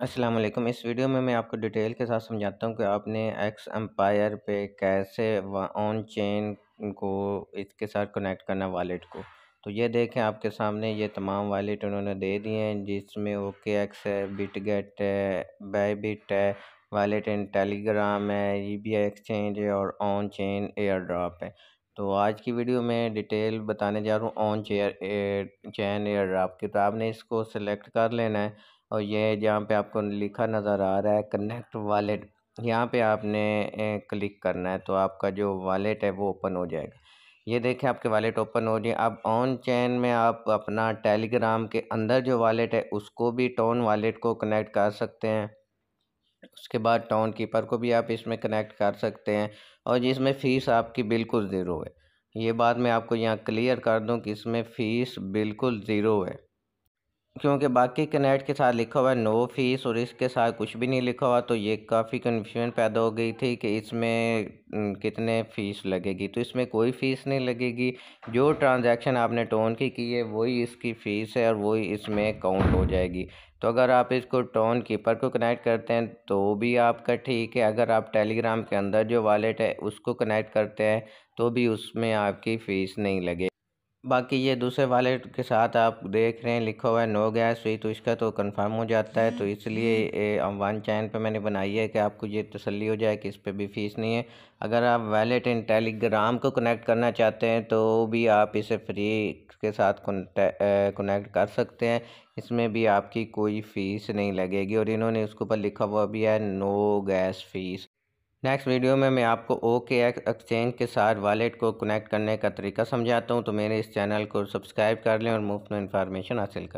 वालेकुम इस वीडियो में मैं आपको डिटेल के साथ समझाता हूँ कि आपने एक्स एम्पायर पे कैसे ऑन चेन को इसके साथ कनेक्ट करना वॉलेट को। तो ये देखें आपके सामने ये तमाम वॉलेट उन्होंने दे दिए हैं, जिसमें ओके एक्स है बिटगेट है बाईबिट है वॉलेट इन टेलीग्राम है ई बी एक्सचेंज है और ऑन चेन एयर ड्रॉप है। तो आज की वीडियो में डिटेल बताने जा रहा हूँ on chair chain airdrop की। तो आपने इसको सेलेक्ट कर लेना है। और ये जहाँ पे आपको लिखा नज़र आ रहा है कनेक्ट वॉलेट यहाँ पे आपने क्लिक करना है तो आपका जो वॉलेट है वो ओपन हो जाएगा। ये देखें आपके वॉलेट ओपन हो जाए अब ऑन चैन में आप अपना टेलीग्राम के अंदर जो वॉलेट है उसको भी टोन वॉलेट को कनेक्ट कर सकते हैं। उसके बाद टाउन कीपर को भी आप इसमें कनेक्ट कर सकते हैं और जिसमें फ़ीस आपकी बिल्कुल ज़ीरो है। ये बात मैं आपको यहाँ क्लियर कर दूँ कि इसमें फ़ीस बिल्कुल ज़ीरो है। क्योंकि बाकी कनेक्ट के साथ लिखा हुआ है नो फ़ीस और इसके साथ कुछ भी नहीं लिखा हुआ तो ये काफ़ी कन्फ्यूज़न पैदा हो गई थी कि इसमें कितने फ़ीस लगेगी। तो इसमें कोई फ़ीस नहीं लगेगी। जो ट्रांजैक्शन आपने टोन की की है वही इसकी फ़ीस है और वही इसमें काउंट हो जाएगी। तो अगर आप इसको टोन कीपर को कनेक्ट करते हैं तो भी आपका ठीक है। अगर आप टेलीग्राम के अंदर जो वॉलेट है, उसको कनेक्ट करते हैं तो भी उसमें आपकी फ़ीस नहीं लगेगी। बाकी ये दूसरे वाले के साथ आप देख रहे हैं, लिखा हुआ है नो गैस हुई तो इसका तो कंफर्म हो जाता है। तो इसलिए वन चैन पे मैंने बनाई है कि आपको ये तसल्ली हो जाए कि इस पर भी फ़ीस नहीं है। अगर आप वैलेट इन टेलीग्राम को कनेक्ट करना चाहते हैं तो भी आप इसे फ्री के साथ कनेक्ट कर सकते हैं। इसमें भी आपकी कोई फ़ीस नहीं लगेगी और इन्होंने उसके ऊपर लिखा हुआ भी है no gas fees next video में मैं आपको ओ के एक्सचेंज के साथ वॉलेट को कनेक्ट करने का तरीका समझाता हूँ। तो मेरे इस चैनल को सब्सक्राइब कर लें और मुफ़्त में इंफॉर्मेशन हासिल करें।